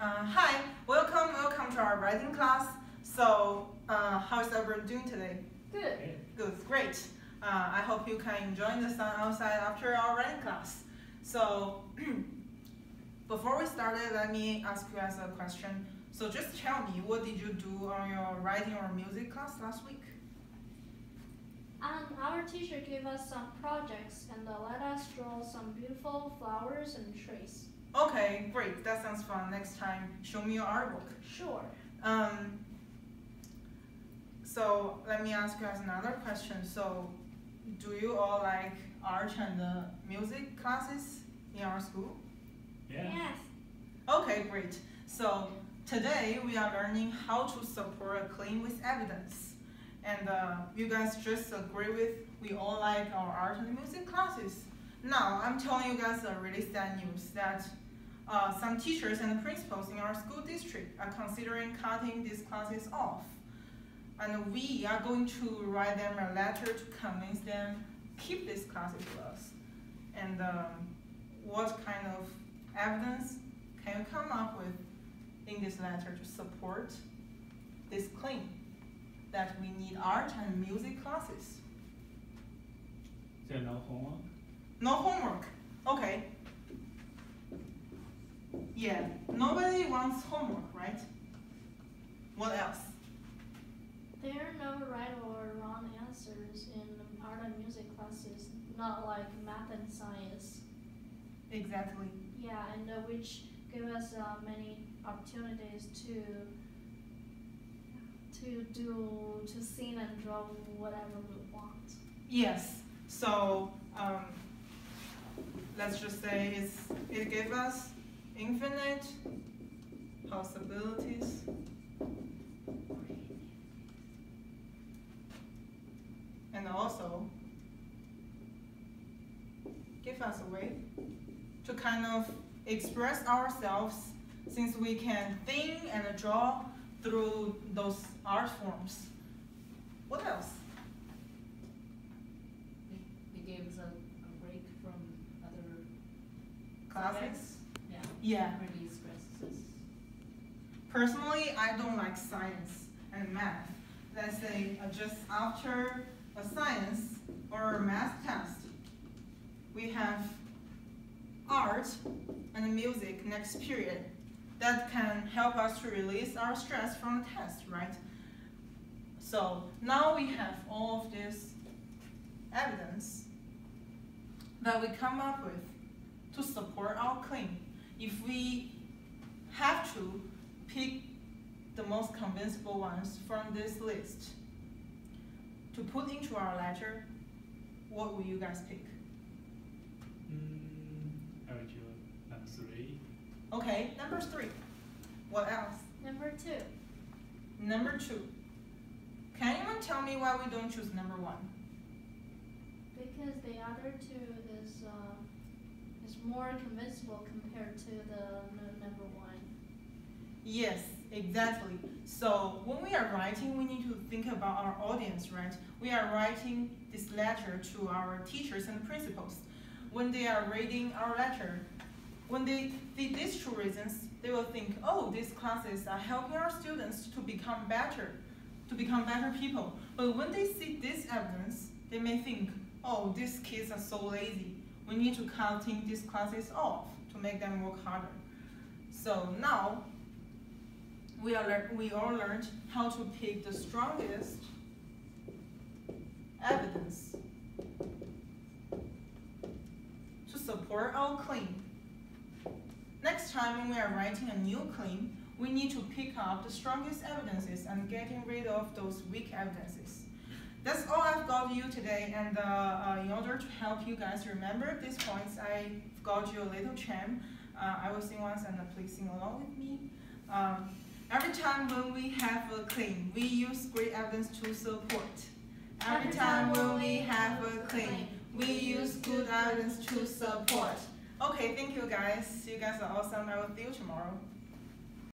Uh, hi, welcome, welcome to our writing class. So, uh, how is everyone doing today? Good. Good, great. Uh, I hope you can enjoy the sun outside after our writing class. So, before we started, let me ask you guys a question. So just tell me, what did you do on your writing or music class last week? Um, our teacher gave us some projects and let us draw some beautiful flowers and trees. Okay, great. That sounds fun. Next time, show me your artwork. Sure. Um, so let me ask you guys another question. So, do you all like art and uh, music classes in our school? Yeah. Yes. Okay, great. So today we are learning how to support a claim with evidence. And uh, you guys just agree with we all like our art and music classes. Now I'm telling you guys a really sad news that uh, some teachers and principals in our school district are considering cutting these classes off. And we are going to write them a letter to convince them keep these classes with us. And um, what kind of evidence can you come up with in this letter to support this claim that we need art and music classes? No homework. Okay. Yeah, nobody wants homework, right? What else? There are no right or wrong answers in art and music classes, not like math and science. Exactly. Yeah, and uh, which give us uh, many opportunities to to do to sing and draw whatever we want. Yes. So um, let's just say it's, it gives us infinite possibilities. And also give us a way to kind of express ourselves since we can think and draw through those art forms. What else? It, it gives a, a break from other Classes? subjects. Yeah. Really expresses. Personally, I don't like science and math. Let's say uh, just after a science or a math test, we have art and music next period that can help us to release our stress from the test, right? So now we have all of this evidence that we come up with to support our claim. If we have to pick the most convincible ones from this list to put into our letter, what will you guys pick? Mm, I would choose number three. Okay, number three. What else? Number two, Number two. Can anyone tell me why we don't choose number one? because the other two is uh, is more convincible compared to the number one. Yes, exactly. So when we are writing, we need to think about our audience, right? We are writing this letter to our teachers and principals. When they are reading our letter, when they see these two reasons, they will think, oh, these classes are helping our students to become better, to become better people. But when they see this evidence, they may think, oh, these kids are so lazy. We need to cutting these classes off to make them work harder. So now we are we all learned how to pick the strongest evidence to support our claim. Next time when we are writing a new claim, we need to pick up the strongest evidences and getting rid of those weak evidences. That's all I've got for you today, and uh, uh, in order to help you guys remember these points, I've got you a little chant. Uh, I will sing once, and uh, please sing along with me. Um, Every time when we have a claim, we use great evidence to support. Every time when we have a claim, we use good evidence to support. Okay, thank you guys. You guys are awesome. I will see you tomorrow.